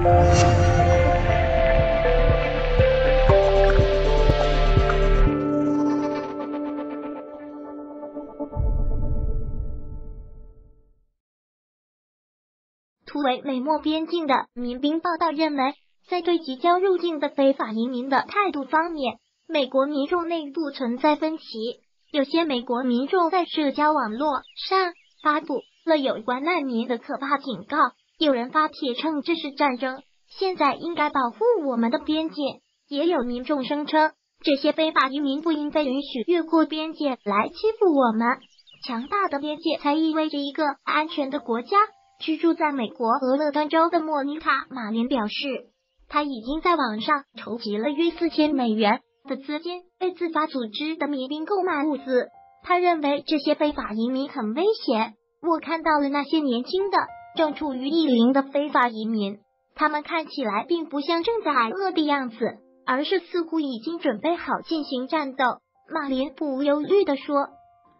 突围美墨边境的民兵报道认为，在对即将入境的非法移民的态度方面，美国民众内部存在分歧。有些美国民众在社交网络上发布了有关难民的可怕警告，有人发帖称这是战争，现在应该保护我们的边界。也有民众声称，这些非法移民不应被允许越过边界来欺负我们。强大的边界才意味着一个安全的国家。居住在美国俄勒冈州的莫妮卡·马林表示，他已经在网上筹集了约四千美元的资金，为自发组织的民兵购买物资。他认为这些非法移民很危险。我看到了那些年轻的、正处于异龄的非法移民，他们看起来并不像正在挨饿的样子，而是似乎已经准备好进行战斗。马林不无忧虑地说：“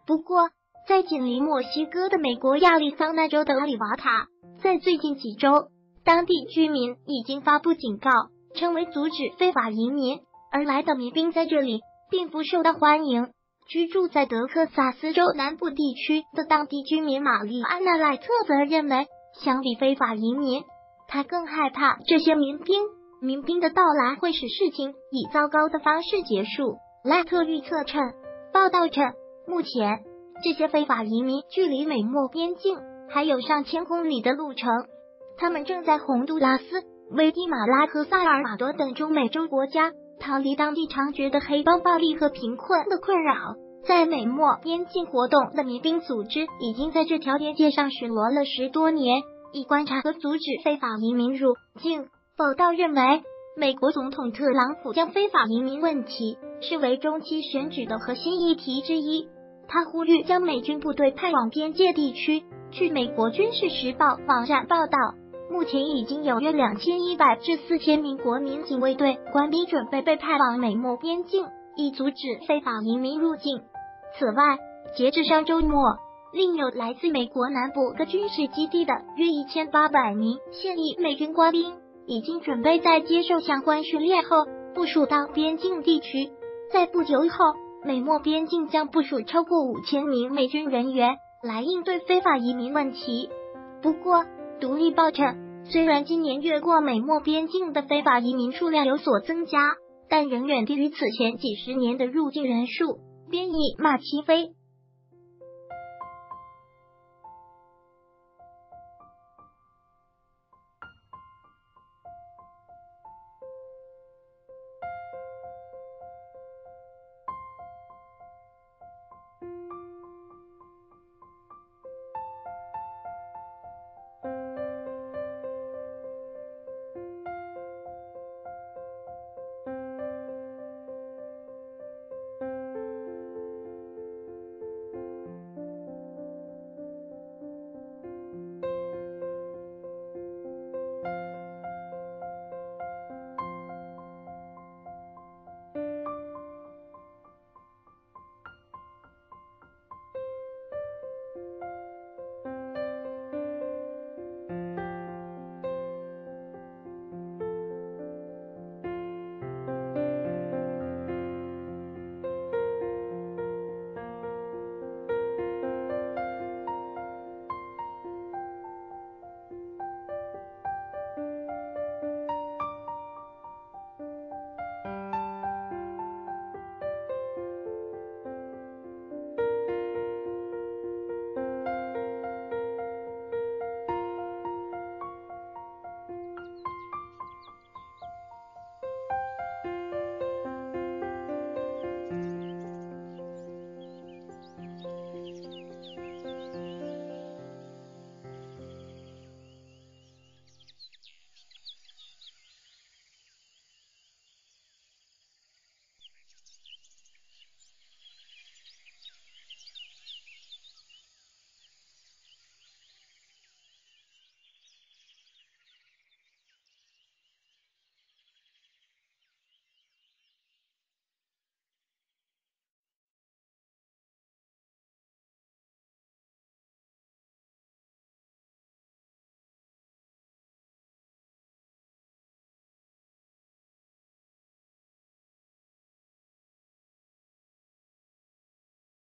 不过。”在紧邻墨西哥的美国亚利桑那州的阿里瓦卡，在最近几周，当地居民已经发布警告，称为阻止非法移民而来的民兵在这里并不受到欢迎。居住在德克萨斯州南部地区的当地居民玛丽安娜莱特则认为，相比非法移民，他更害怕这些民兵。民兵的到来会使事情以糟糕的方式结束。莱特预测称，报道称，目前。这些非法移民距离美墨边境还有上千公里的路程，他们正在洪都拉斯、危地马拉和萨尔瓦多等中美洲国家逃离当地猖獗的黑帮暴力和贫困的困扰。在美墨边境活动的民兵组织已经在这条边界上巡逻了十多年，以观察和阻止非法移民入境。报道认为，美国总统特朗普将非法移民问题视为中期选举的核心议题之一。他呼吁将美军部队派往边界地区。据美国军事时报网站报道，目前已经有约两千一百至四千名国民警卫队官兵准备被派往美墨边境，以阻止非法移民入境。此外，截至上周末，另有来自美国南部各军事基地的约一千八百名现役美军官兵，已经准备在接受相关训练后部署到边境地区。在不久后。美墨边境将部署超过五千名美军人员来应对非法移民问题。不过，独立报称，虽然今年越过美墨边境的非法移民数量有所增加，但仍远低于此前几十年的入境人数。编译：马奇飞。